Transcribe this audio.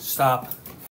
stop.